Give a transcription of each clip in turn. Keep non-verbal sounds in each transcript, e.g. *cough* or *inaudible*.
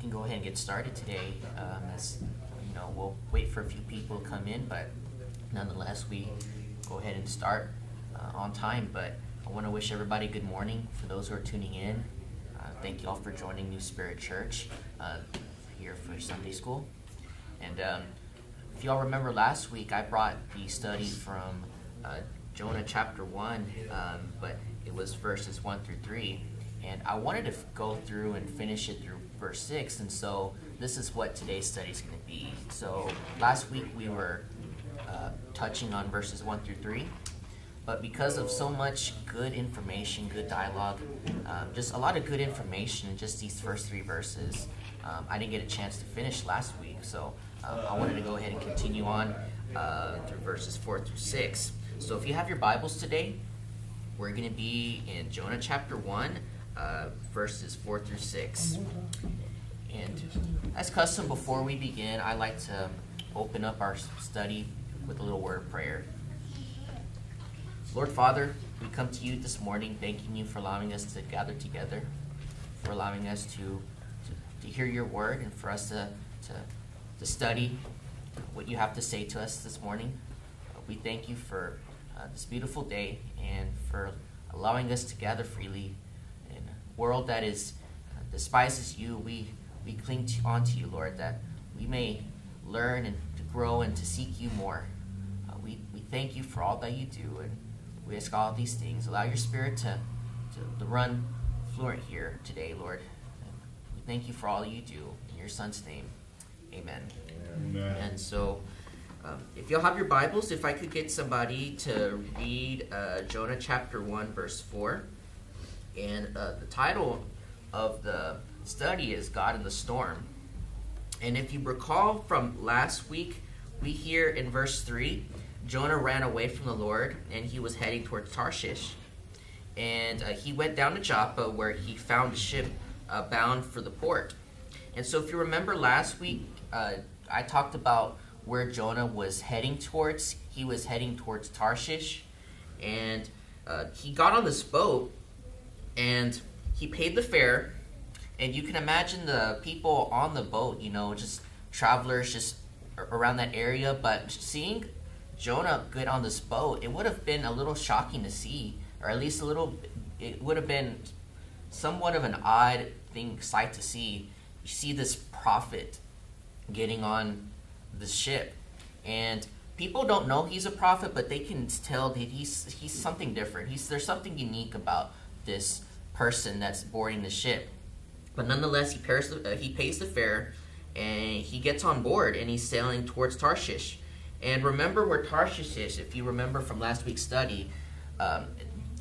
can go ahead and get started today. Um, as you know, we'll wait for a few people to come in, but nonetheless, we go ahead and start uh, on time. But I want to wish everybody good morning for those who are tuning in. Uh, thank you all for joining New Spirit Church uh, here for Sunday school. And um, if y'all remember last week, I brought the study from uh, Jonah chapter 1, um, but it was verses 1 through 3. And I wanted to go through and finish it through verse 6. And so this is what today's study is going to be. So last week we were uh, touching on verses 1 through 3. But because of so much good information, good dialogue, um, just a lot of good information in just these first three verses, um, I didn't get a chance to finish last week. So um, I wanted to go ahead and continue on uh, through verses 4 through 6. So if you have your Bibles today, we're going to be in Jonah chapter 1, uh, verses 4 through 6. And as custom, before we begin, I like to open up our study with a little word of prayer. Lord Father, we come to you this morning thanking you for allowing us to gather together, for allowing us to, to, to hear your word, and for us to, to, to study what you have to say to us this morning. Uh, we thank you for uh, this beautiful day and for allowing us to gather freely world that is uh, despises you. We we cling to, onto you, Lord, that we may learn and to grow and to seek you more. Uh, we we thank you for all that you do, and we ask all these things. Allow your Spirit to to, to run fluent here today, Lord. We thank you for all you do in your Son's name. Amen. Amen. And so, um, if you'll have your Bibles, if I could get somebody to read uh, Jonah chapter 1, verse 4. And uh, the title of the study is God in the Storm. And if you recall from last week, we hear in verse 3 Jonah ran away from the Lord and he was heading towards Tarshish. And uh, he went down to Joppa where he found a ship uh, bound for the port. And so, if you remember last week, uh, I talked about where Jonah was heading towards. He was heading towards Tarshish, and uh, he got on this boat, and he paid the fare. And you can imagine the people on the boat, you know, just travelers just around that area. But seeing Jonah get on this boat, it would have been a little shocking to see, or at least a little. It would have been somewhat of an odd thing sight to see. You see this prophet getting on the ship, and people don't know he's a prophet, but they can tell that he's he's something different. He's there's something unique about this person that's boarding the ship. But nonetheless, he pays the, uh, he pays the fare, and he gets on board, and he's sailing towards Tarshish. And remember where Tarshish is. If you remember from last week's study, um,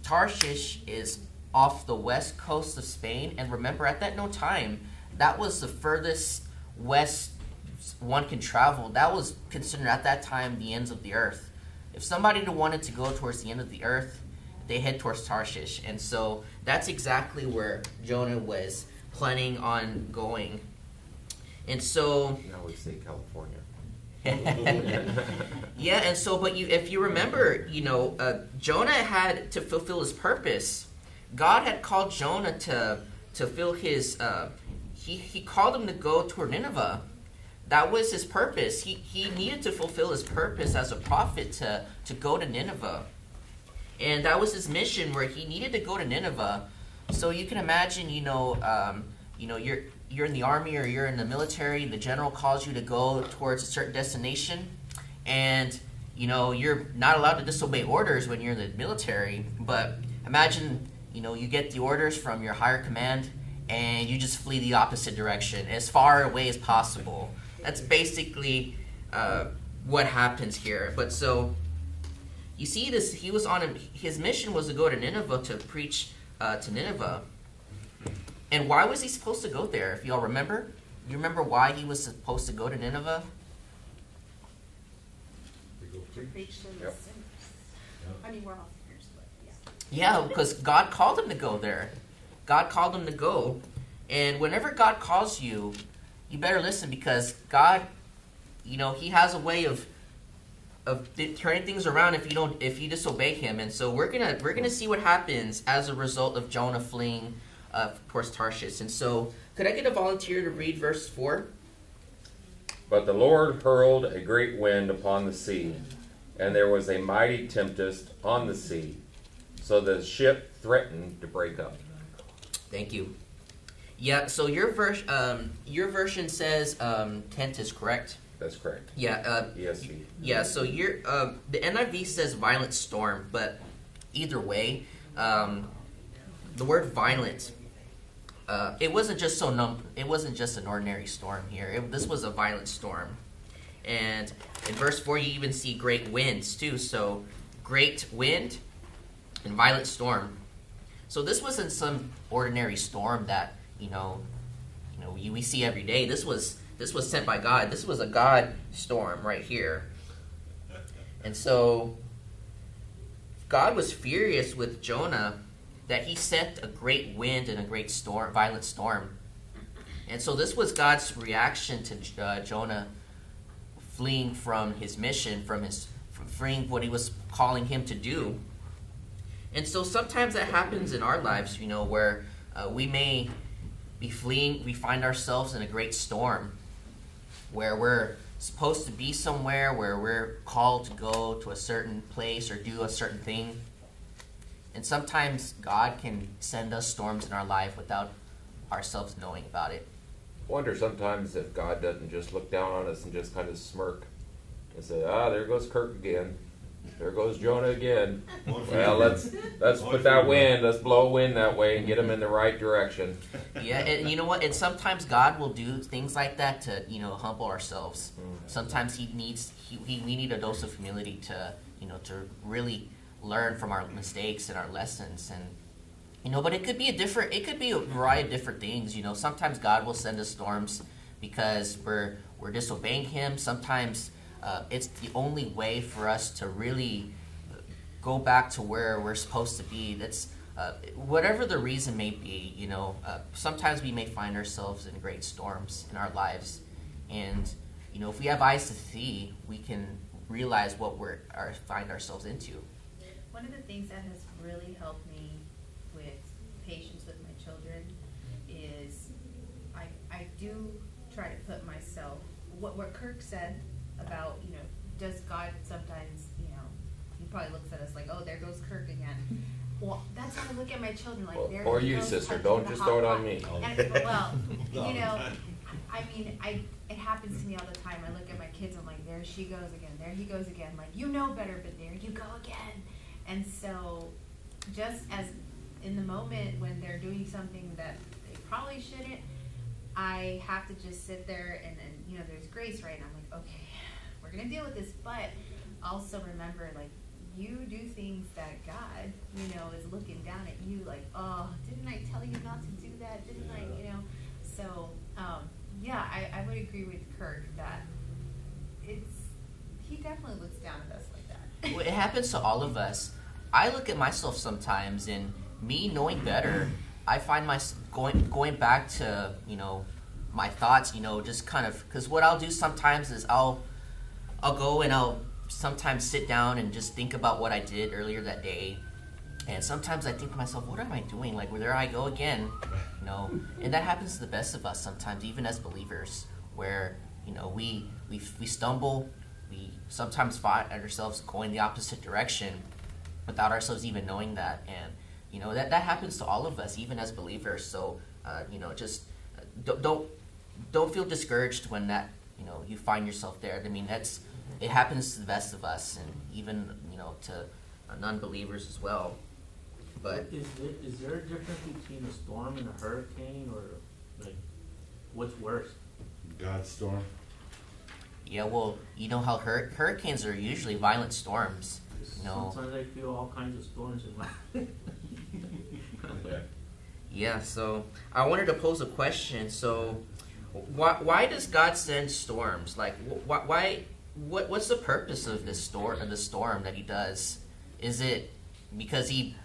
Tarshish is off the west coast of Spain. And remember, at that no time, that was the furthest west one can travel. That was considered at that time the ends of the earth. If somebody wanted to go towards the end of the earth, they head towards Tarshish. And so that's exactly where Jonah was planning on going. And so Now we say California. *laughs* yeah, and so, but you, if you remember, you know, uh, Jonah had to fulfill his purpose. God had called Jonah to to fill his. Uh, he he called him to go toward Nineveh. That was his purpose. He he needed to fulfill his purpose as a prophet to to go to Nineveh, and that was his mission where he needed to go to Nineveh. So you can imagine, you know, um, you know, you're you're in the army or you're in the military. The general calls you to go towards a certain destination, and you know you're not allowed to disobey orders when you're in the military. But imagine, you know, you get the orders from your higher command, and you just flee the opposite direction as far away as possible. That's basically uh, what happens here. But so you see this, he was on a, his mission was to go to Nineveh to preach uh, to Nineveh. And why was he supposed to go there? If y'all remember, you remember why he was supposed to go to Nineveh? We preach. Preach to the Yep. sinners. I mean, we're all sinners, but yeah. Yeah, because God called him to go there. God called him to go, and whenever God calls you, you better listen because God, you know, He has a way of of th- turning things around if you don't if you disobey Him. And so we're gonna we're gonna see what happens as a result of Jonah fleeing uh, towards Tarshish. And so could I get a volunteer to read verse 4? But the Lord hurled a great wind upon the sea, and there was a mighty tempest on the sea, so the ship threatened to break up. Thank you. Yeah, so your verse, um, your version says um, tent is correct. That's correct. Yeah. Uh, ESV. Yeah. So your uh, the NIV says violent storm, but either way, um, the word violent. Uh, it wasn't just so num- It wasn't just an ordinary storm here. It, this was a violent storm, and in verse four you even see great winds too. So great wind and violent storm. So this wasn't some ordinary storm that you know, you know, we see every day. This was this was sent by God. This was a God storm right here. And so God was furious with Jonah that he sent a great wind and a great storm, violent storm. And so this was God's reaction to uh, Jonah fleeing from his mission, from his from freeing what he was calling him to do. And so sometimes that happens in our lives, you know, where uh, we may be fleeing, we find ourselves in a great storm where we're supposed to be somewhere, where we're called to go to a certain place or do a certain thing. And sometimes God can send us storms in our life without ourselves knowing about it. I wonder sometimes if God doesn't just look down on us and just kind of smirk and say, "Ah, there goes Kirk again. There goes Jonah again. Well, let's let's put that wind, let's blow wind that way and get him in the right direction." Yeah, and you know what? And sometimes God will do things like that to you know humble ourselves. Mm, sometimes He needs he, he we need a dose of humility to you know to really learn from our mistakes and our lessons and you know but it could be a different it could be a variety of different things you know sometimes god will send us storms because we're we're disobeying him sometimes uh, it's the only way for us to really go back to where we're supposed to be. That's uh, whatever the reason may be you know uh, sometimes we may find ourselves in great storms in our lives. And you know if we have eyes to see we can realize what we're are, find ourselves into. One of the things that has really helped me with patience with my children is I, I do try to put myself, what, what Kirk said about, you know, does God sometimes, you know, he probably looks at us like, oh, there goes Kirk again. *laughs* Well, that's how I look at my children, like, Or- there or you, sister, don't just throw it on me. And, well, *laughs* you know, I mean, I it happens to me all the time. I look at my kids. I'm like, there she goes again. There he goes again. Like you know better, but there you go again. And so, just as in the moment when they're doing something that they probably shouldn't, I have to just sit there and, then you know, there's grace, right? And I'm like, okay, we're gonna deal with this, but also remember, like, you do things that God, you know, is looking down at you, like, oh, didn't I tell you not to do that? Didn't I, you know? So, um, yeah, I, I would agree with Kirk that it's he definitely looks down at us like that. Well, it happens to all of us. I look at myself sometimes, and me knowing better, I find myself going going back to you know my thoughts. You know, just kind of because what I'll do sometimes is I'll I'll go and I'll sometimes sit down and just think about what I did earlier that day. And sometimes I think to myself, what am I doing? Like, well, there I go again, you know. And that happens to the best of us sometimes, even as believers, where you know we we we stumble, we sometimes find ourselves going the opposite direction without ourselves even knowing that and you know that that happens to all of us even as believers so uh, you know just uh, don't, don't don't feel discouraged when that you know you find yourself there i mean that's it happens to the best of us and even you know to uh, non-believers as well but Is there, is there a difference between a storm and a hurricane, or like, what's worse? God's storm. yeah well you know how hur- hurricanes are usually violent storms you know Sometimes I feel all kinds of storms in my. Yeah, so I wanted to pose a question. So, why, why does God send storms? Like, wh- why, why what, what's the purpose of this storm? Of the storm that He does? Is it because He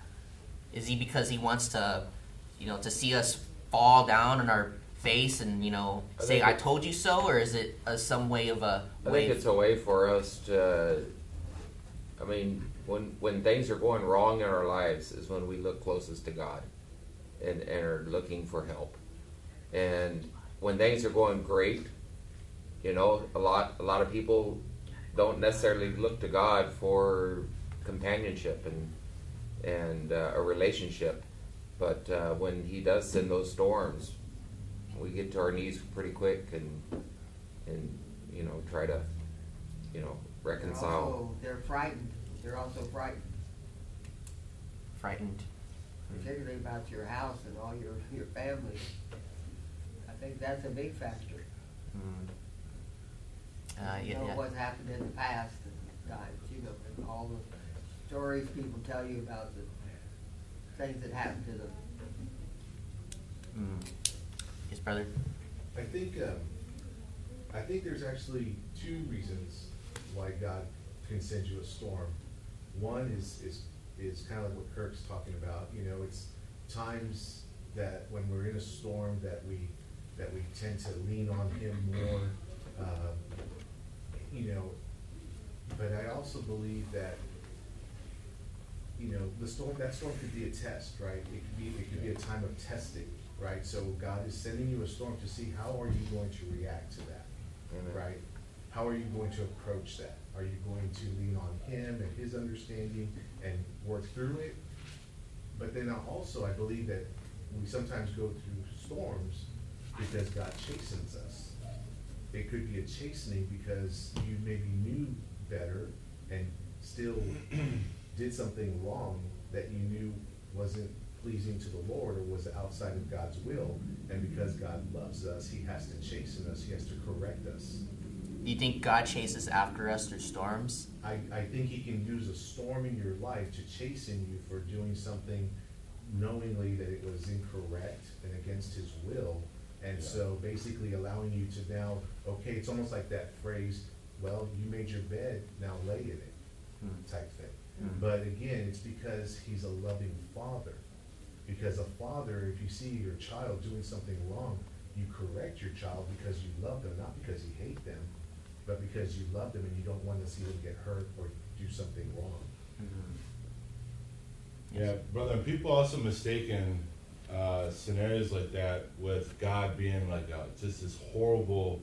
is He because He wants to, you know, to see us fall down on our face and you know I say "I told you so," or is it a, some way of a I way? think it's a way for us to. I mean, when when things are going wrong in our lives is when we look closest to God, and and are looking for help, And when things are going great, you know, a lot a lot of people don't necessarily look to God for companionship and and uh, a relationship. But uh, when He does send those storms, we get to our knees pretty quick and and you know try to you know They're reconcile. also, they're frightened, they're also frightened, Frightened. particularly about your house and all your, your family. I think that's a big factor. Mm. Uh, You know yeah. what's happened in the past and times, you know, and all the stories people tell you about the things that happened to them. Mm. Yes, brother. I think, um, I think there's actually two reasons why God can send you a storm. One is, is, is kind of like what Kirk's talking about, you know, it's times that when we're in a storm that we, that we tend to lean on Him more, um, you know, but I also believe that, you know, the storm, that storm could be a test, right? It could be, it could be a time of testing, right? So God is sending you a storm to see how are you going to react to that, Amen. right? How are you going to approach that? Are you going to lean on Him and His understanding and work through it? But then I also, I believe that we sometimes go through storms because God chastens us. It could be a chastening because you maybe knew better and still *clears throat* did something wrong that you knew wasn't pleasing to the Lord or was outside of God's will. And because God loves us, He has to chasten us, He has to correct us. Do you think God chases after us through storms? I, I think he can use a storm in your life to chasten you for doing something knowingly that it was incorrect and against his will. And so basically allowing you to now, okay, it's almost like that phrase, well, you made your bed, now lay in it, Hmm. type thing. Mm. But again, it's because he's a loving father. Because a father, if you see your child doing something wrong, you correct your child because you love them, not because you hate them, but because you love them and you don't want to see them get hurt or do something wrong. Mhm. Yeah, brother, people also mistaken uh, scenarios like that with God being like a, just this horrible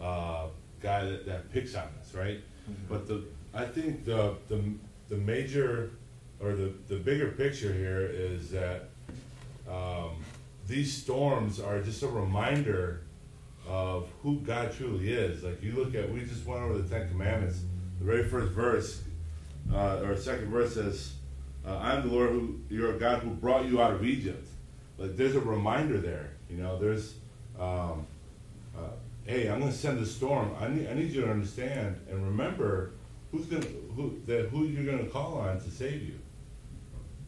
uh, guy that, that picks on us, right? Mhm. But the I think the the the major or the the bigger picture here is that um, these storms are just a reminder of who God truly is. Like you look at, we just went over the Ten Commandments. The very first verse uh, or second verse says, uh, "I'm the Lord who your God who brought you out of Egypt." Like there's a reminder there. You know, there's, um, uh, hey, I'm going to send a storm. I need I need you to understand and remember who's going who that who you're going to call on to save you.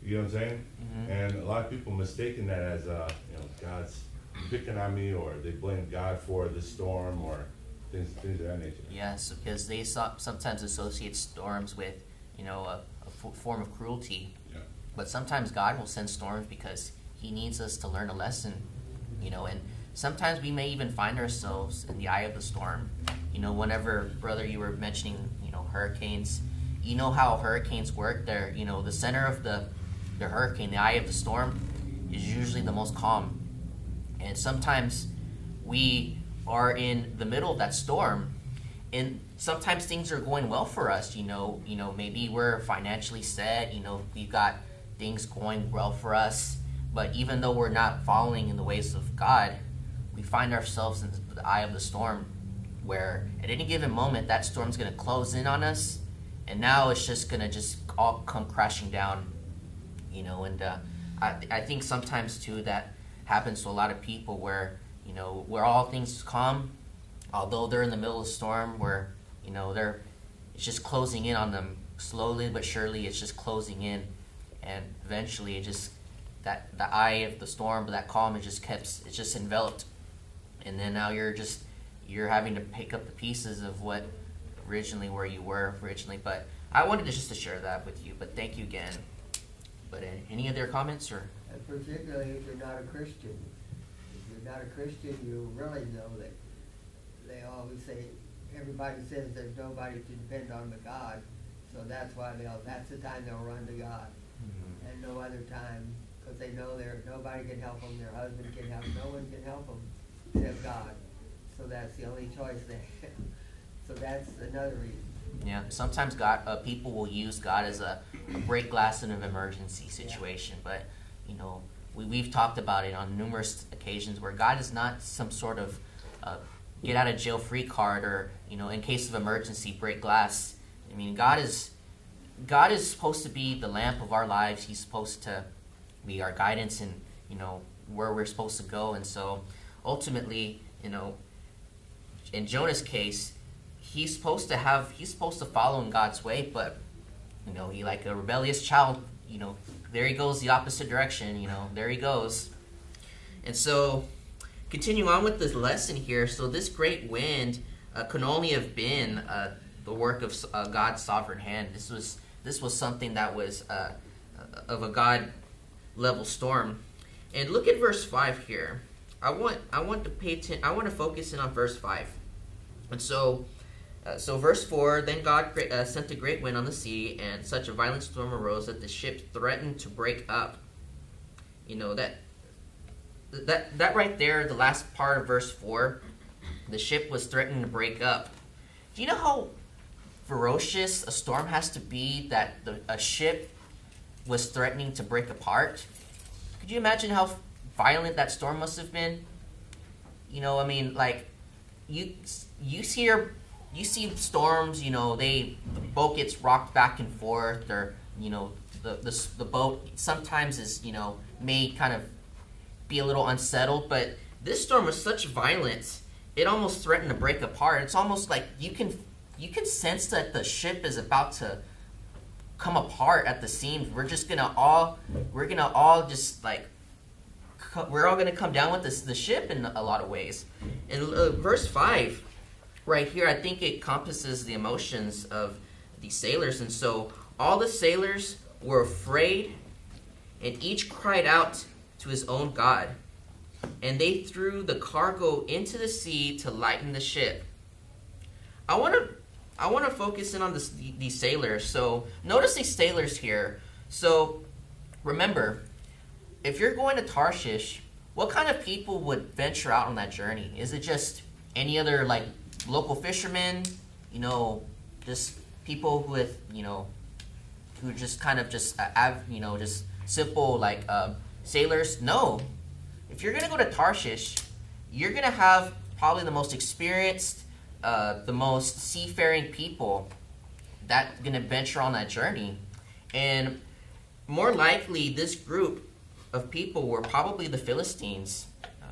You know what I'm saying? Mhm. And a lot of people mistaken that as uh, you know God's picking on me, or they blame God for the storm, or things things of that nature. Yes, because they so- sometimes associate storms with, you know, a, a f- form of cruelty. Yeah. But sometimes God will send storms because He needs us to learn a lesson, you know, and sometimes we may even find ourselves in the eye of the storm. You know, whenever, brother, you were mentioning, you know, hurricanes, you know how hurricanes work. They're, you know, the center of the, the hurricane, the eye of the storm, is usually the most calm. And sometimes we are in the middle of that storm and sometimes things are going well for us you know you know maybe we're financially set you know we've got things going well for us but even though we're not following in the ways of god we find ourselves in the eye of the storm where at any given moment that storm's going to close in on us. And now it's just going to just all come crashing down you know and uh, I, I think sometimes too that happens to a lot of people where you know where all things calm although they're in the middle of a storm where you know they're it's just closing in on them slowly but surely it's just closing in. And eventually it just that the eye of the storm but that calm it just kept it's just enveloped and then now you're just you're having to pick up the pieces of what originally where you were originally but i wanted to just to share that with you but thank you again but uh, any other comments or And particularly if you're not a Christian. If you're not a Christian, you really know that they always say, everybody says there's nobody to depend on but God. So that's why they'll, that's the time they'll run to God. And no other time, because they know there, nobody can help them, their husband can help, no one can help them. to God. So that's the only choice they have. *laughs* So that's another reason. Yeah, sometimes God, uh, people will use God as a, a break glass in an emergency situation, but you know, we, we've talked about it on numerous occasions where God is not some sort of uh, get out of jail free card or you know, in case of emergency, break glass. I mean, God is God is supposed to be the lamp of our lives. He's supposed to be our guidance and you know where we're supposed to go. And so, ultimately, you know, in Jonah's case, he's supposed to have he's supposed to follow in God's way, but you know, he like a rebellious child, you know, there he goes the opposite direction, you know, there he goes. And so continue on with this lesson here. So this great wind uh, can only have been uh, the work of uh, God's sovereign hand. This was this was something that was uh, of a God level storm. And look at verse five here. I want I want to pay attention. I want to focus in on verse five. And so uh, so, verse 4 Then God uh, sent a great wind on the sea, and such a violent storm arose that the ship threatened to break up. You know, that, that, that right there, the last part of verse 4, the ship was threatening to break up. Do you know how ferocious a storm has to be that the, a ship was threatening to break apart? Could you imagine how violent that storm must have been? You know, I mean, like, you you hear you see storms, you know, they the boat gets rocked back and forth, or you know, the the, the boat sometimes is you know may kind of be a little unsettled, but this storm was such violence, it almost threatened to break apart. It's almost like you can you can sense that the ship is about to come apart at the seams. We're just gonna all we're gonna all just like we're all gonna come down with this the ship in a lot of ways. In uh, verse five right here, I think it encompasses the emotions of the sailors. And so all the sailors were afraid, and each cried out to his own God. And they threw the cargo into the sea to lighten the ship. I want to I want to focus in on this, these sailors. So notice these sailors here. So remember, if you're going to Tarshish, what kind of people would venture out on that journey? Is it just any other like local fishermen, you know, just people with, you know, who just kind of just have, you know, just simple like uh, sailors. No, if you're gonna go to Tarshish, you're gonna have probably the most experienced, uh, the most seafaring people that gonna venture on that journey, and more likely this group of people were probably the Philistines. Uh,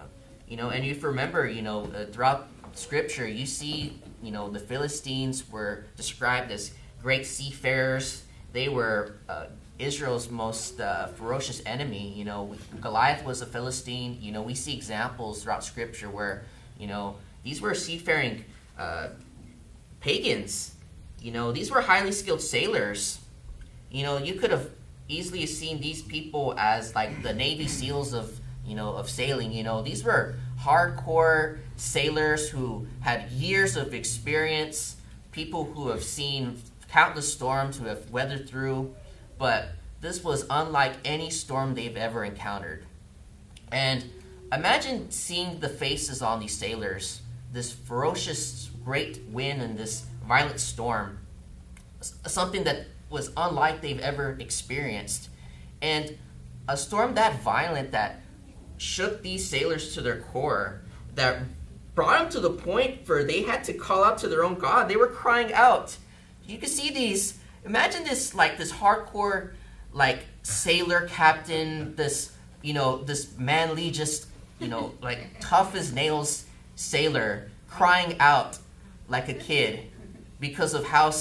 you know, and if you remember, you know, uh, throughout scripture, you see, you know, the Philistines were described as great seafarers. They were uh, Israel's most uh, ferocious enemy. You know, Goliath was a Philistine. You know, we see examples throughout scripture where, you know, these were seafaring uh, pagans. You know, these were highly skilled sailors. You know, you could have easily seen these people as like the Navy SEALs of, you know, of sailing. You know, these were hardcore sailors who had years of experience, people who have seen countless storms, who have weathered through, but this was unlike any storm they've ever encountered. And imagine seeing the faces on these sailors, this ferocious great wind and this violent storm, something that was unlike they've ever experienced. And a storm that violent that shook these sailors to their core, that brought them to the point where they had to call out to their own God. They were crying out. You can see these. Imagine this, like this hardcore, like sailor captain. This, you know, this manly, just you know, like *laughs* tough as nails sailor crying out like a kid because of how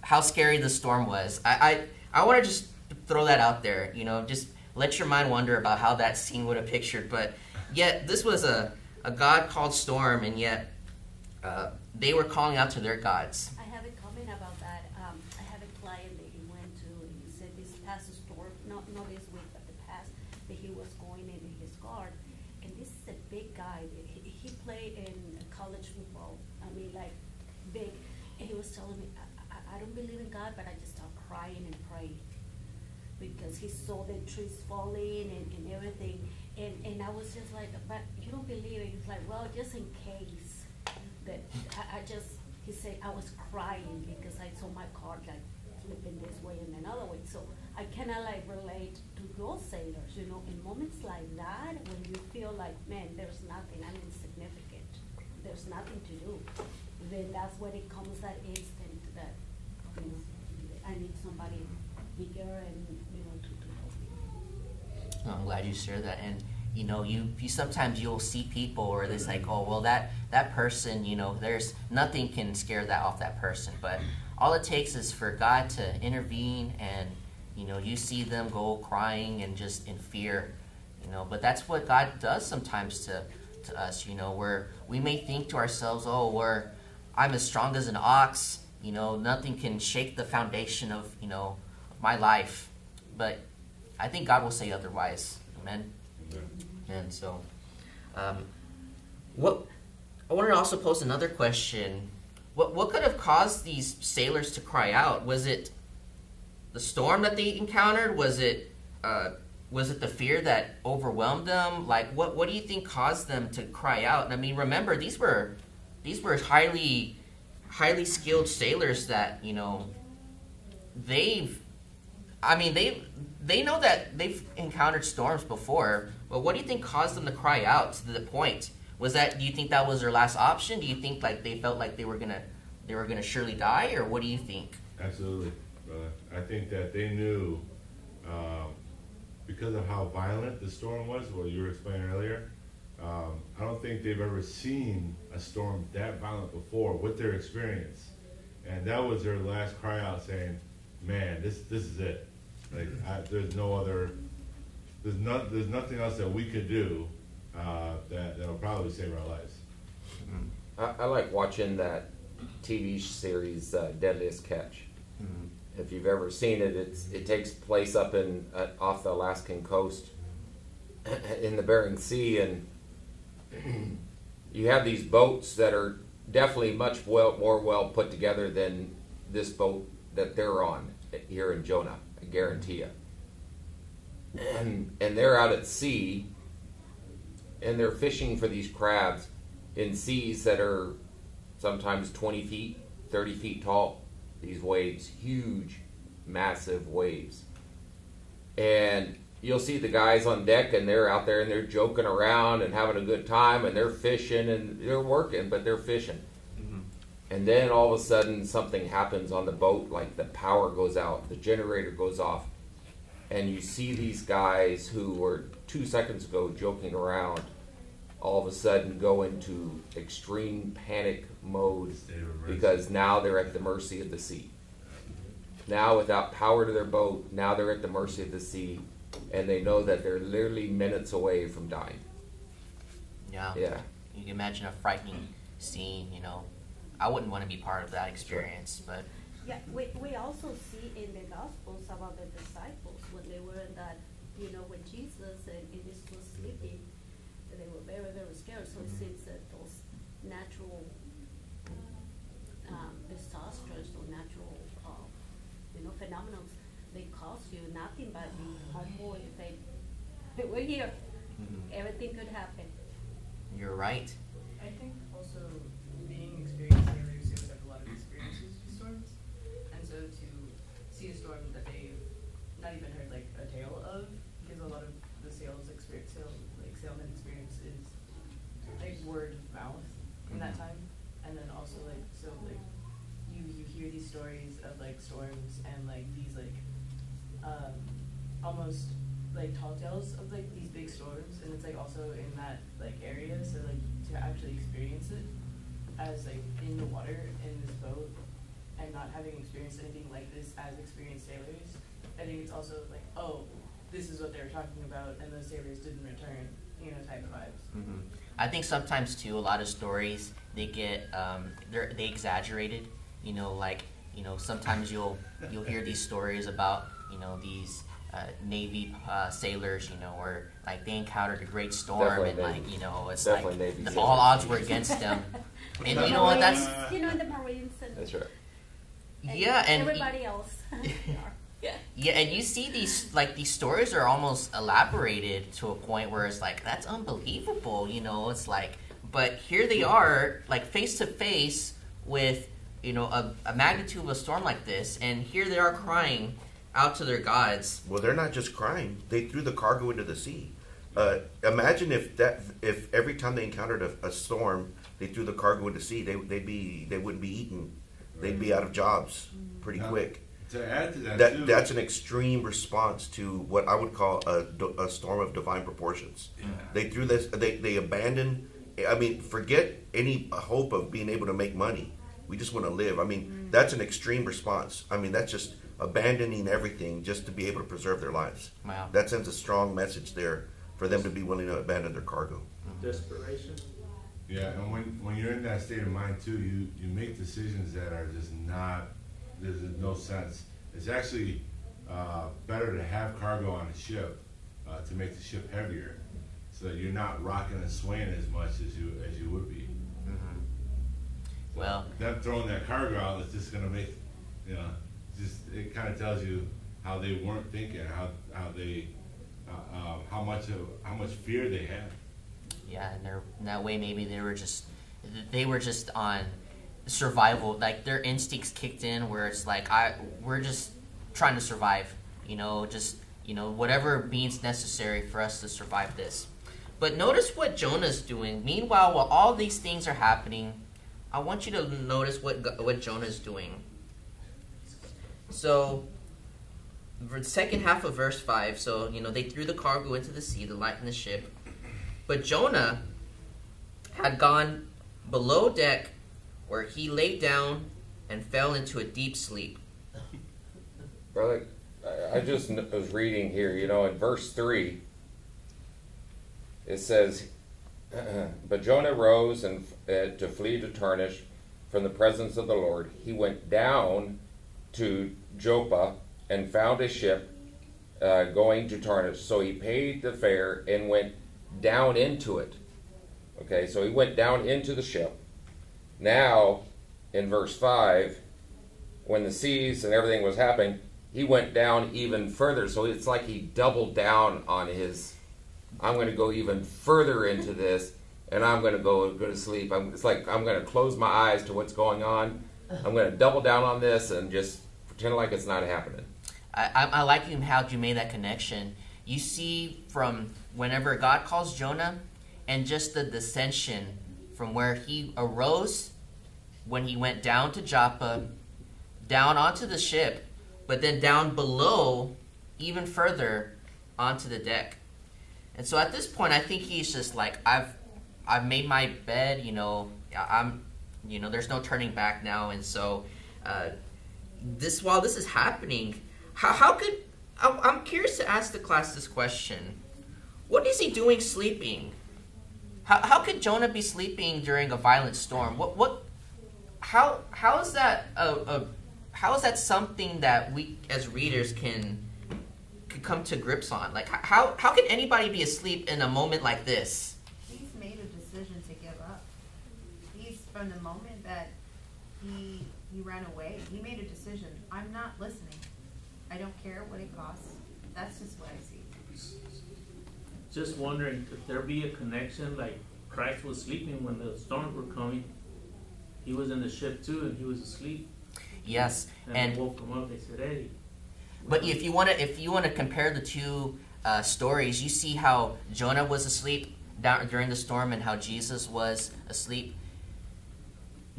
how scary the storm was. I I, I want to just throw that out there. You know, just let your mind wonder about how that scene would have pictured. But yet, this was a, a God called storm, and yet uh, they were calling out to their gods. I have a comment about that. Um, I have a client that he went to, and he said this past storm, not, not this week, but the past, that he was going in his car. And this is a big guy. He, he played in college football. I mean, like, big. And he was telling me, I, I, I don't believe in God, but I just start crying and praying because he saw the trees falling and, and everything. and, and I was just like, but you don't believe it. It's like, well, just in case that I, I just, he said, I was crying because I saw my car like flipping this way and another way. So I cannot like relate to those sailors, you know, in moments like that when you feel like, man, there's nothing, I'm insignificant, there's nothing to do. Then that's when it comes that instant that, you know, I need somebody bigger and, you know, to, to help me. I'm glad you shared that. And you know, you, you sometimes you'll see people where it's like, oh well, that that person, you know, there's nothing can scare that off that person. But all it takes is for God to intervene, and you know, you see them go crying and just in fear, you know. But that's what God does sometimes to to us, you know, where we may think to ourselves, oh, we're I'm as strong as an ox, you know, nothing can shake the foundation of you know my life, but I think God will say otherwise. Amen. And so, um, what I wanted to also pose another question. What what could have caused these sailors to cry out? Was it the storm that they encountered? Was it uh, was it the fear that overwhelmed them? Like what what do you think caused them to cry out? And I mean, remember these were these were highly highly skilled sailors that you know they've I mean they they know that they've encountered storms before, but what do you think caused them to cry out to the point? Was that do you think that was their last option? Do you think like they felt like they were gonna they were gonna surely die, or what do you think? Absolutely, brother. I think that they knew um, because of how violent the storm was, what you were explaining earlier. Um, I don't think they've ever seen a storm that violent before with their experience, and that was their last cry out, saying, "Man, this this is it. Like, I, there's no other, there's not, there's nothing else that we could do uh, that that'll probably save our lives." I, I like watching that TV series uh, Deadliest Catch. If you've ever seen it, it's it takes place up in uh, off the Alaskan coast *clears throat* in the Bering Sea, and *clears throat* you have these boats that are definitely much well more well put together than this boat that they're on here in Jonah. I guarantee you. And and they're out at sea, and they're fishing for these crabs in seas that are sometimes 20 feet, 30 feet tall. These waves, huge, massive waves. And you'll see the guys on deck and they're out there and they're joking around and having a good time and they're fishing and they're working, but they're fishing. And then all of a sudden something happens on the boat, like the power goes out, the generator goes off, and you see these guys who were two seconds ago joking around all of a sudden go into extreme panic mode State of emergency. because now they're at the mercy of the sea. Now, without power to their boat, now they're at the mercy of the sea, and they know that they're literally minutes away from dying. Yeah. Yeah. You can imagine a frightening scene. You know, I wouldn't want to be part of that experience, but Yeah, we, we also see in the Gospels about the disciples when they were in that, you know, when Jesus and, and Jesus was sleeping, they were very, very scared. So it seems that those natural um, disasters or natural, uh, you know, phenomena, they cause you nothing but be humble and say, we're here. Everything could happen. you're right. I think also being experienced sailors who have a lot of experiences with storms, and so to see a storm that they've not even heard like a tale of, because a lot of the sales experience, sail, like sailman experience is like word of mouth in that Mhm. time, and then also like so like you you hear these stories and like these like um, almost like tall tales of like these big storms, and it's like also in that like area. So like to actually experience it as like in the water in this boat, and not having experienced anything like this as experienced sailors, I think it's also like oh, this is what they were talking about, and those sailors didn't return, you know, type of vibes. hmm I think sometimes too, a lot of stories they get um, they're they exaggerated. You know, like you know, sometimes you'll you'll hear these stories about you know these uh, Navy uh, sailors, you know, where like they encountered a great storm Definitely and Navy. like you know it's Definitely like Navy the, sailors. all odds were against them. *laughs* and you know what? That's Marines, You know, the Marines and. That's right. and yeah, and Everybody else. *laughs* *laughs* Yeah. Yeah, and you see these like these stories are almost elaborated to a point where it's like that's unbelievable, you know. It's like, but here they are, like face to face with you know a, a magnitude of a storm like this, and here they are crying out to their gods. Well, they're not just crying; they threw the cargo into the sea. Uh, imagine if that if every time they encountered a, a storm, they threw the cargo into the sea. They they'd be they wouldn't be eaten. They'd be out of jobs pretty Now, quick. To add to that, That too, that's an extreme response to what I would call a, a storm of divine proportions. Yeah. They threw this. They they abandoned. I mean, forget any hope of being able to make money. We just want to live. I mean, that's an extreme response. I mean, that's just abandoning everything just to be able to preserve their lives. Wow. That sends a strong message there for them to be willing to abandon their cargo. Desperation. Yeah, and when, when you're in that state of mind too, you, you make decisions that are just not, there's no sense. It's actually uh, better to have cargo on a ship uh, to make the ship heavier, so that you're not rocking and swaying as much as you as you would be. Well, Them throwing that cargo out is just gonna make, you know, just it kind of tells you how they weren't thinking, how how they, uh, uh, how much of how much fear they had. yeah, and they're in that way maybe they were just they were just on survival. Like their instincts kicked in, where it's like I we're just trying to survive. You know, just you know whatever means necessary for us to survive this. But notice what Jonah's doing. Meanwhile, while all these things are happening, I want you to notice what what Jonah's doing. So, the second half of verse five. So you know they threw the cargo into the sea to lighten the ship, but Jonah had gone below deck, where he lay down and fell into a deep sleep. Brother, I just was reading here, you know, in verse 3, it says, *clears throat* But Jonah rose and uh, to flee to Tarshish from the presence of the Lord. He went down to Joppa and found a ship uh, going to Tarshish. So he paid the fare and went down into it. Okay, so he went down into the ship. Now, in verse 5, when the seas and everything was happening, he went down even further. So it's like he doubled down on his. I'm going to go even further into this, and I'm going to go go to sleep. I'm, it's like I'm going to close my eyes to what's going on. I'm going to double down on this and just pretend like it's not happening. I, I, I like you how you made that connection. You see from whenever God calls Jonah, and just the dissension from where he arose when he went down to Joppa, down onto the ship, but then down below, even further onto the deck. And so at this point, I think he's just like, I've, I've made my bed. You know, I'm, you know, there's no turning back now. And so, uh, this while this is happening, how, how could I'm, curious to ask the class this question: What is he doing sleeping? How, how could Jonah be sleeping during a violent storm? What what? How how is that a, a how is that something that we as readers can can come to grips on? Like how how can anybody be asleep in a moment like this? He's made a decision to give up. He's from the moment that he he ran away, he made a decision. I'm not listening. I don't care what it costs. That's just what I see. Just wondering, could there be a connection, like Christ was sleeping when the storms were coming? He was in the ship too, and he was asleep. Yes, And, and woke him up. They said, "Hey." But if you want to, if you want to compare the two uh, stories, you see how Jonah was asleep down, during the storm and how Jesus was asleep.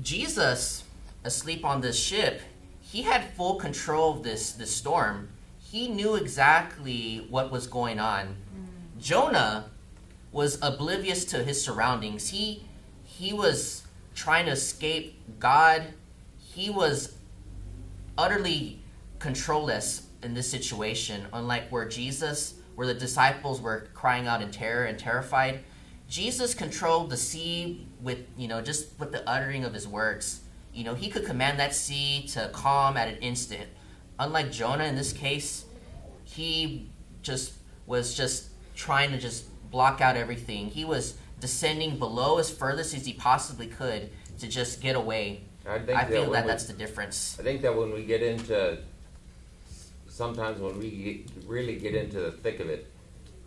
Jesus, asleep on this ship, he had full control of this this storm. He knew exactly what was going on. Jonah was oblivious to his surroundings. He he was trying to escape God. He was utterly controlless in this situation, unlike where Jesus, where the disciples were crying out in terror and terrified. Jesus controlled the sea with, you know, just with the uttering of his words. You know, he could command that sea to calm at an instant. Unlike Jonah in this case, he just was just trying to just block out everything. He was descending below as furthest as he possibly could to just get away. I think I feel when that we- that's the difference. I think that when we get into sometimes when we get, really get into the thick of it,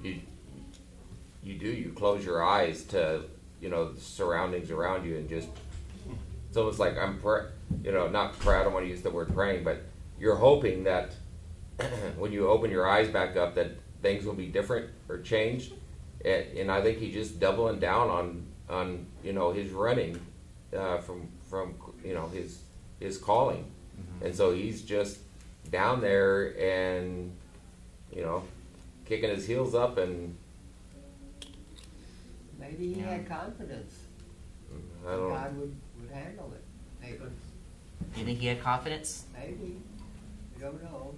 you you do you close your eyes to you know the surroundings around you and just it's almost like I'm pr- you know not pray, I don't want to use the word praying, but you're hoping that *clears throat* when you open your eyes back up that things will be different or changed, and, and I think he's just doubling down on on you know his running uh, from from you know his his calling, and so he's just down there and you know kicking his heels up and Maybe he Yeah. had confidence I don't know. God would, would handle it. Maybe, You think he had confidence? maybe, we don't know.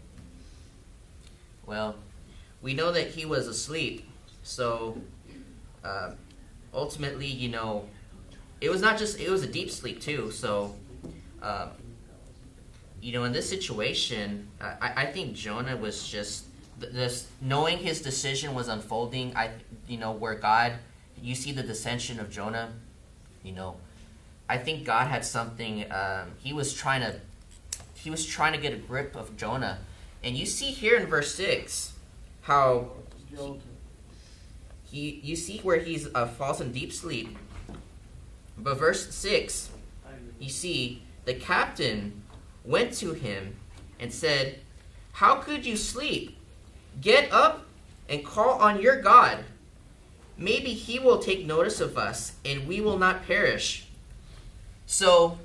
Well, we know that he was asleep, so uh, ultimately, you know, it was not just it was a deep sleep too. So, uh, you know, in this situation, I, I think Jonah was just this knowing his decision was unfolding. I, you know, where God, you see the dissension of Jonah. You know, I think God had something. Um, he was trying to, he was trying to get a grip of Jonah. And you see here in verse 6 how he, you see where he's uh, falls in deep sleep. But verse 6, you see, the captain went to him and said, How could you sleep? Get up and call on your God. Maybe he will take notice of us and we will not perish. So,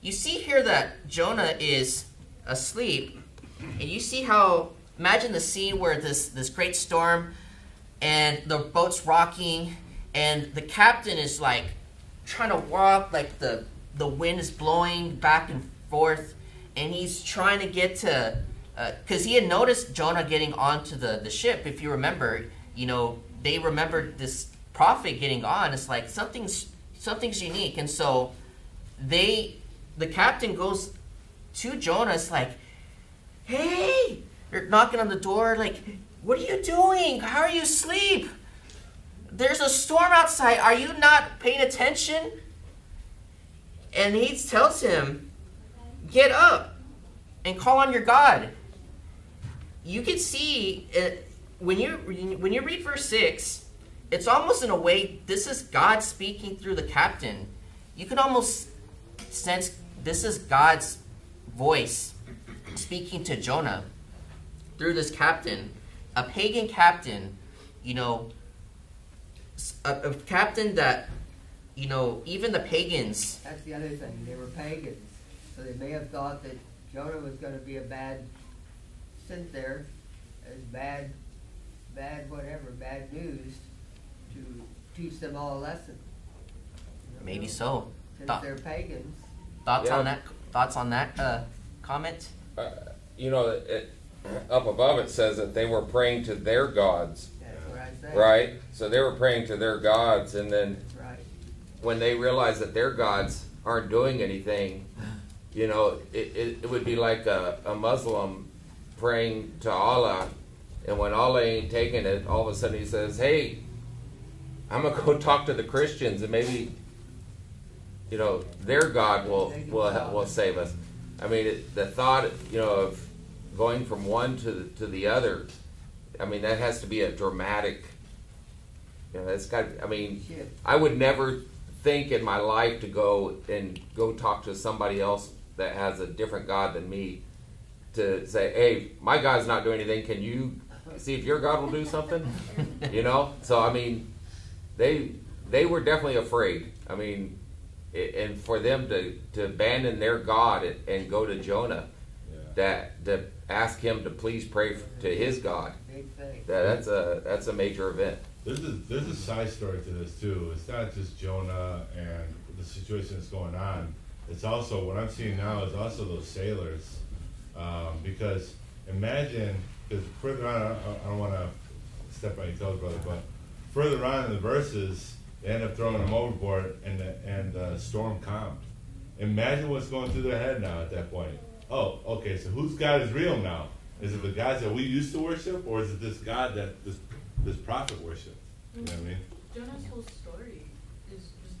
you see here that Jonah is asleep, and you see how, imagine the scene where this, this great storm and the boat's rocking, and the captain is like trying to walk, like the the wind is blowing back and forth, and he's trying to get to, uh, because he had noticed Jonah getting onto the the ship. If you remember, you know they remembered this prophet getting on. It's like something's something's unique, and so they the captain goes to Jonah. It's like, hey, you're knocking on the door, like, what are you doing? How are you asleep? There's a storm outside. Are you not paying attention? And he tells him, get up and call on your God. You can see uh, when you when you read verse six, it's almost in a way this is God speaking through the captain. You can almost sense this is God's voice speaking to Jonah through this captain, a pagan captain, you know, a captain that, you know, even the pagans, That's the other thing, they were pagans, so they may have thought that Jonah was gonna be a bad, sent there as bad, bad whatever, bad news to teach them all a lesson. You know, maybe so. Since Thought- they're pagans, Thoughts Yeah. on that? Thoughts on that uh, comment? Uh, you know, it, up above it says that they were praying to their gods, that's what I say. right? So they were praying to their gods, and then Right, when they realize that their gods aren't doing anything, you know, it, it, it would be like a, a Muslim praying to Allah, and when Allah ain't taking it, all of a sudden he says, "Hey, I'm gonna go *laughs* talk to the Christians, and maybe, you know, their God will will will save us." I mean, it, the thought, you know, of going from one to the, to the other, I mean, that has to be a dramatic. You know, that's got. I mean, I would never think in my life to go and go talk to somebody else that has a different God than me to say, hey, my God's not doing anything. Can you see if your God will do something? *laughs* you know? So, I mean, they they were definitely afraid. I mean, i- and for them to, to abandon their God and, and go to Jonah, Yeah. that to ask him to please pray to his God, that, that's a that's a major event. There's a, there's a side story to this too. It's not just Jonah and the situation that's going on. It's also what I'm seeing now is also those sailors, um, because imagine because further on, I, don't want to step on your toes, brother, but further on in the verses, they end up throwing them overboard and the, and the storm calmed. Imagine what's going through their head now at that point. Oh, okay, so whose God is real now? Is it the gods that we used to worship, or is it this God that this this prophet worshipped? You know what I mean? Jonah's whole story is just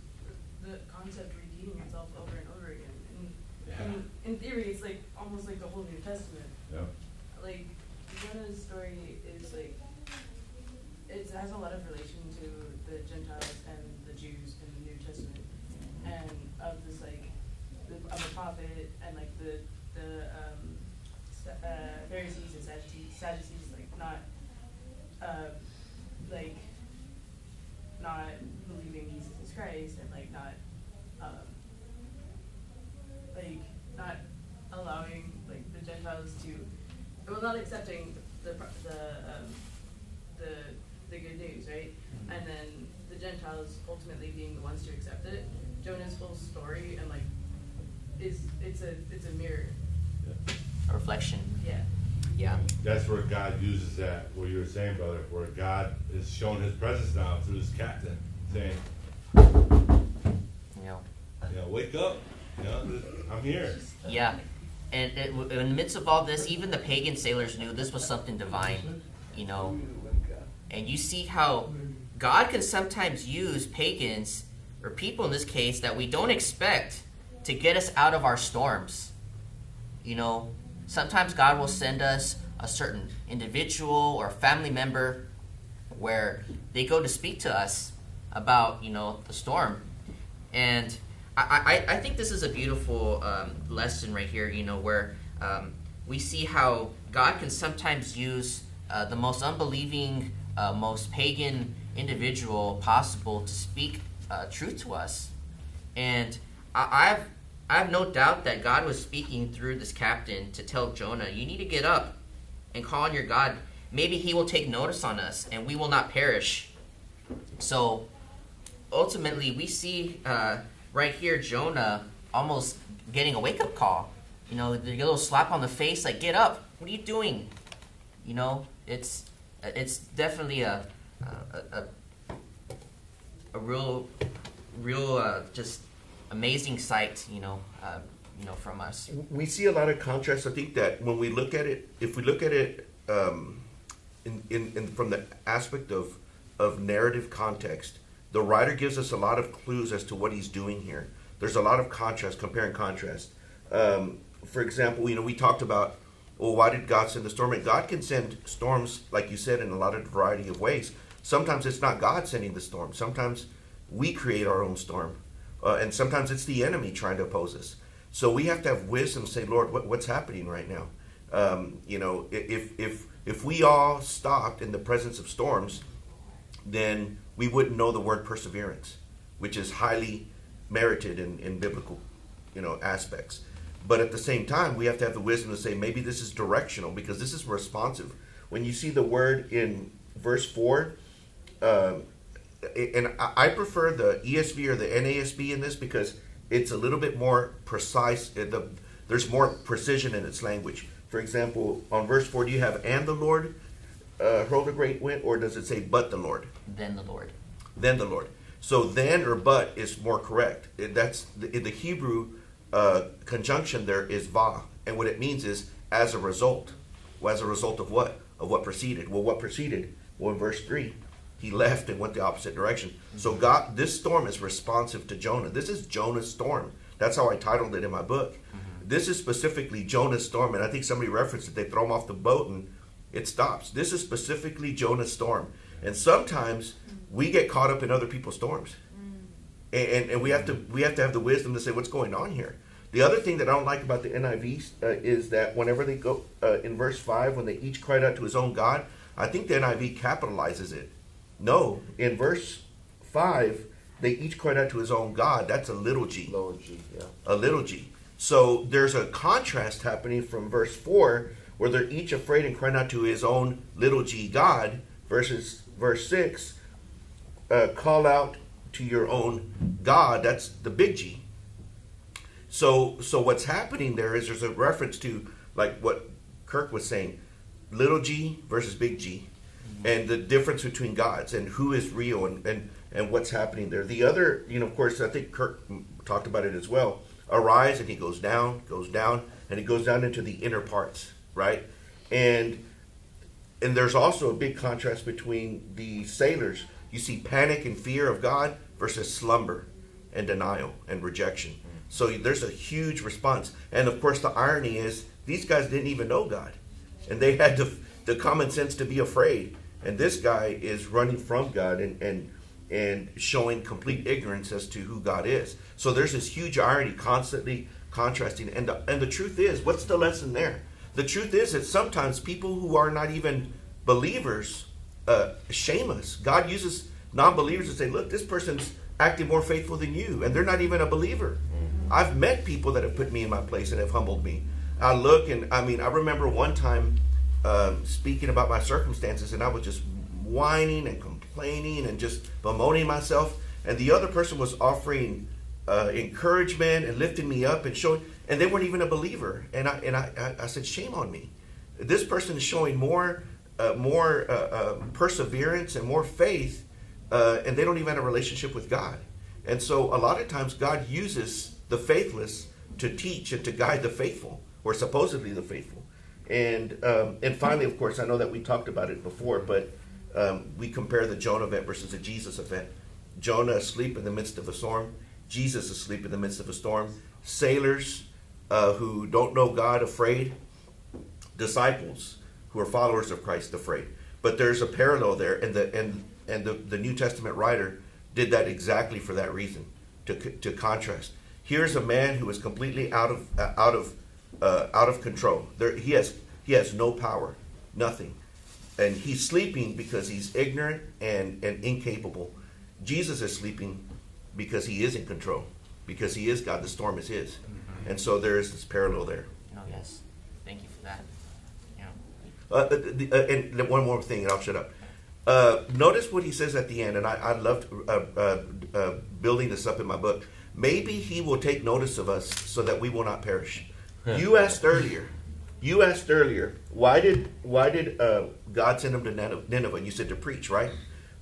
the concept and in theory, it's like almost like the whole New Testament. Yeah. Like one story is like it has a lot of relationships well not accepting the the um, the the good news right and then the Gentiles ultimately being the ones to accept it Jonah's whole story and like is it's a it's a mirror A reflection. yeah Yeah. That's where God uses that, what you were saying, brother, where God is showing his presence now through his captain, saying, Yeah. know. you know, wake up, you know, I'm here. Yeah, and it, in the midst of all this, even the pagan sailors knew this was something divine, you know. And you see how God can sometimes use pagans, or people in this case, that we don't expect to get us out of our storms. You know, sometimes God will send us a certain individual or family member where they go to speak to us about, you know, the storm. And I, I, think this is a beautiful um, lesson right here, you know, where um, we see how God can sometimes use uh, the most unbelieving, uh, most pagan individual possible to speak uh, truth to us. And I, I've, I have no doubt that God was speaking through this captain to tell Jonah, you need to get up and call on your God. Maybe he will take notice on us and we will not perish. So ultimately, we see uh, right here Jonah almost getting a wake up call. You know, the little slap on the face, like "Get up! What are you doing?" You know, it's it's definitely a a, a, a real real uh, just amazing sight. You know, uh, you know from us. we see a lot of contrast. I think that when we look at it, if we look at it um, in, in, in from the aspect of of narrative context, the writer gives us a lot of clues as to what he's doing here. There's a lot of contrast, compare and contrast. Um, for example, you know, we talked about, well, why did God send the storm? And God can send storms, like you said, in a lot of variety of ways. Sometimes it's not God sending the storm. Sometimes we create our own storm, uh, and sometimes it's the enemy trying to oppose us. So we have to have wisdom. Say, Lord, what, what's happening right now? Um, you know, if if if we all stopped in the presence of storms, then we wouldn't know the word perseverance, which is highly merited in, in biblical, you know, aspects. But at the same time, we have to have the wisdom to say maybe this is directional because this is responsive. When you see the word in verse four, um, and I prefer the ESV or the NASB in this because it's a little bit more precise. Uh, The, there's more precision in its language. For example, on verse four, do you have "and the Lord uh, hurled a great wind," or does it say "but the Lord"? Then the Lord. Then the Lord. So then or but is more correct. That's the, in the Hebrew uh, conjunction. There is va, and what it means is as a result. Well, as a result of what? Of what preceded. Well, what preceded? Well, in verse three, he left and went the opposite direction. So God, this storm is responsive to Jonah. This is Jonah's storm. That's how I titled it in my book. This is specifically Jonah's storm, and I think somebody referenced it. They throw him off the boat and it stops. This is specifically Jonah's storm, and sometimes we get caught up in other people's storms, and, and, and we have to we have to have the wisdom to say what's going on here. The other thing that I don't like about the NIV uh, is that whenever they go uh, in verse five, when they each cried out to his own God, I think the NIV capitalizes it. No, in verse five, they each cried out to his own God. That's a little g Lower G, yeah. a little g. So there's a contrast happening from verse 4, where they're each afraid and crying out to his own little g God, versus verse 6, uh, call out to your own God. That's the big G. So, so what's happening there is there's a reference to, like what Kirk was saying, little g versus big G, and the difference between gods and who is real and, and, and what's happening there. The other, you know, of course, I think Kirk talked about it as well. Arise, and he goes down, goes down, and he goes down into the inner parts, right? And and there's also a big contrast between the sailors. You see panic and fear of God versus slumber and denial and rejection. Mm. So there's a huge response. And of course, the irony is these guys didn't even know God, and they had the, the common sense to be afraid. and this guy is running from God and and and showing complete ignorance as to who God is. So there's this huge irony constantly contrasting. And the, and the truth is, what's the lesson there? The truth is that sometimes people who are not even believers uh, shame us. God uses non-believers to say, "Look, this person's acting more faithful than you, and they're not even a believer." I've met people that have put me in my place and have humbled me. I look and I mean, I remember one time um, speaking about my circumstances, and I was just whining and complaining and just bemoaning myself, and the other person was offering uh, encouragement and lifting me up and showing, and they weren't even a believer, and I and I, I, I said, shame on me. This person is showing more uh, more uh, uh, perseverance and more faith, uh, and they don't even have a relationship with God. And so, a lot of times, God uses the faithless to teach and to guide the faithful, or supposedly the faithful. And um, and finally, of course, I know that we talked about it before, but um, we compare the Jonah event versus the Jesus event. Jonah asleep in the midst of a storm. Jesus asleep in the midst of a storm. Sailors uh, who don't know God afraid. Disciples who are followers of Christ afraid. But there's a parallel there, and the and and the, the New Testament writer did that exactly for that reason to to contrast. Here's a man who is completely out of uh, out of uh, out of control. There, he has he has no power, nothing, and he's sleeping because he's ignorant and and incapable. Jesus is sleeping because he is in control, because he is God. The storm is his, and so there is this parallel there. Oh, yes. Thank you for that. Yeah. Uh, the, the, uh, and one more thing, and I'll shut up. Uh, notice what he says at the end, and I, I loved uh, uh, uh, building this up in my book. Maybe he will take notice of us so that we will not perish. *laughs* you asked earlier. You asked earlier. Why did why did uh, God send him to Nineveh? Nineveh? You said to preach, right?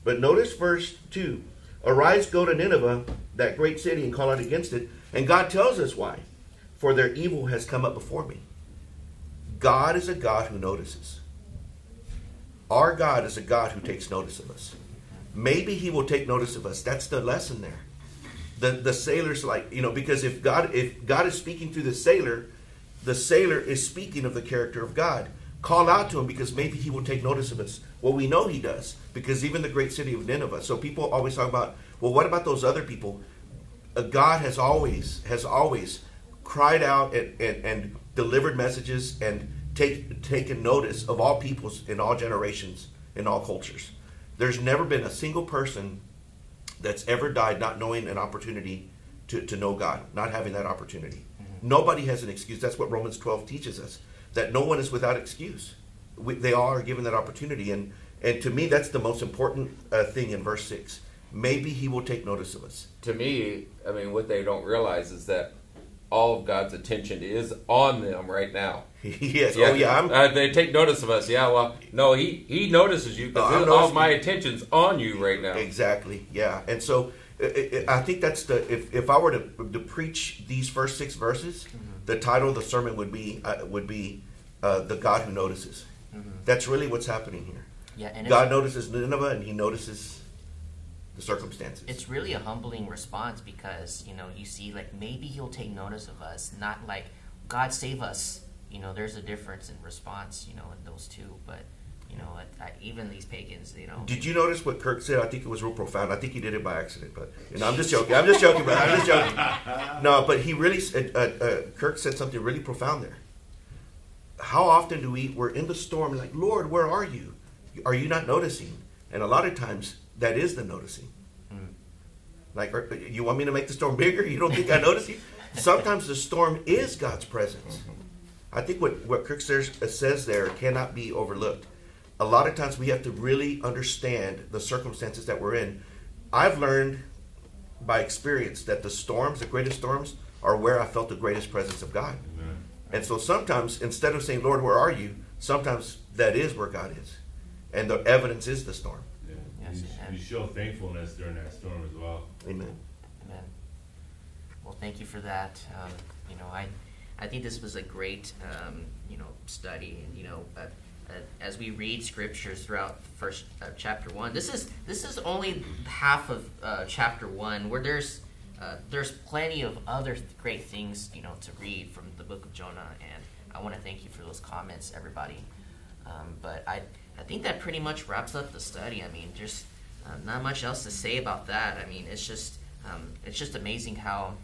But notice verse two. Arise, go to Nineveh, that great city, and call out against it. And God tells us why. For their evil has come up before me. God is a God who notices. Our God is a God who takes notice of us. Maybe He will take notice of us. That's the lesson there. The the sailor's like you know because if God if God is speaking through the sailor, the sailor is speaking of the character of God. Call out to him because maybe he will take notice of us. Well, we know he does because even the great city of Nineveh. So people always talk about, well, what about those other people? God has always has always cried out and, and, and delivered messages and take, taken notice of all peoples in all generations in all cultures. There's never been a single person that's ever died not knowing an opportunity to, to know God, not having that opportunity. Nobody has an excuse. That's what Romans 12 teaches us that no one is without excuse. We, they all are given that opportunity. And, and to me, that's the most important uh, thing in verse 6. Maybe he will take notice of us. To me, I mean, what they don't realize is that all of God's attention is on them right now. *laughs* yes. Oh, yeah. I'm, Uh, they take notice of us. Yeah. Well, no, he he notices you I'm because all my you. attention's on you right now. Exactly. Yeah. And so I- I I think that's the if, if I were to, to preach these first six verses, the title of the sermon would be uh, would be uh, the God who notices. That's really what's happening here. Yeah, and God notices Nineveh, and He notices the circumstances. it's really a humbling response because, you know, you see, like, maybe he'll take notice of us, not like, God save us. You know, there's a difference in response, you know, in those two. But, you know, I, I, even these pagans, you know. Did you notice what Kirk said? I think it was real profound. I think he did it by accident, but you know, I'm just *laughs* joking. I'm just joking, but I'm just joking. No, but he really, said- uh, uh, Kirk said something really profound there. How often do we? We're in the storm, like Lord, where are you? Are you not noticing? And a lot of times, that is the noticing. Mm. Like, are, you want me to make the storm bigger? You don't think I notice you? *laughs* Sometimes the storm is God's presence. I think what, what Kirk says, says there cannot be overlooked. A lot of times we have to really understand the circumstances that we're in. I've learned by experience that the storms, the greatest storms, are where I felt the greatest presence of God. And so sometimes, instead of saying, Lord, where are you? Sometimes that is where God is. And the evidence is the storm. Yeah. Yes, you, show thankfulness during that storm as well. Amen. Amen. Well, thank you for that. Um, you know, I, I think this was a great, um, you know, study. And you know, uh, uh, as we read scriptures throughout first uh, chapter one, this is this is only half of uh, chapter one, where there's uh, there's plenty of other th- great things, you know, to read from the book of Jonah. And I want to thank you for those comments, everybody. Um, but I, I think that pretty much wraps up the study. I mean, just uh, not much else to say about that. I mean, it's just um, it's just amazing how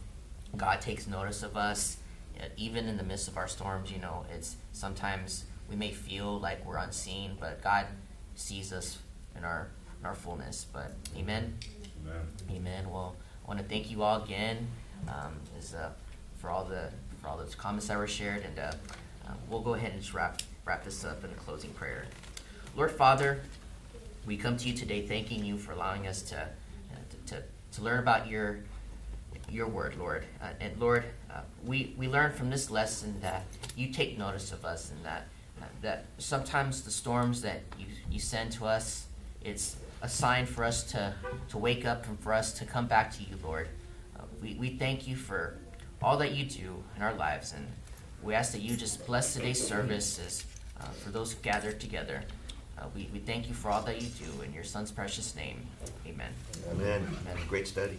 God takes notice of us, uh, even in the midst of our storms. You know, it's sometimes we may feel like we're unseen, but God sees us in our in our fullness. But Amen. Amen. Amen. Well, I want to thank you all again um, is, uh, for all the for all those comments that were shared, and uh, uh, we'll go ahead and just wrap wrap this up in a closing prayer. Lord Father, we come to you today thanking you for allowing us to uh, to, to, to learn about your your word, Lord. Uh, and Lord, uh, we, we learn from this lesson that you take notice of us and that uh, that sometimes the storms that you, you send to us, it's a sign for us to, to wake up and for us to come back to you, Lord. Uh, we, we thank you for all that you do in our lives, and we ask that you just bless today's services uh, for those gathered together. Uh, we, we thank you for all that you do in your son's precious name. Amen. Amen. Amen. Great study.